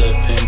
the pain.